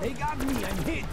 They got me, I'm hit!